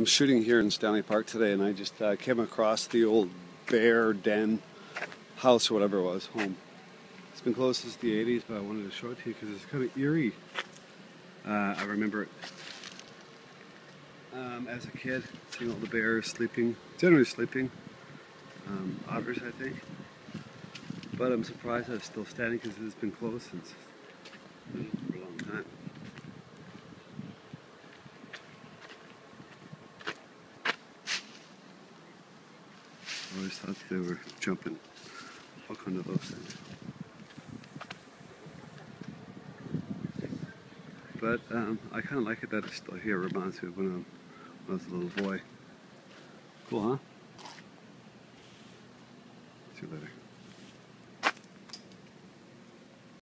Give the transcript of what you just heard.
I'm shooting here in Stanley Park today, and I just uh, came across the old bear den house, or whatever it was, home. It's been closed since the 80s, but I wanted to show it to you because it's kind of eerie. Uh, I remember it um, as a kid, seeing all the bears sleeping, generally sleeping, um, otters, I think. But I'm surprised it's still standing because it's been closed since I always thought they were jumping hook onto those things. But um, I kind of like it that it's still here. Reminds me of when, when I was a little boy. Cool, huh? See you later.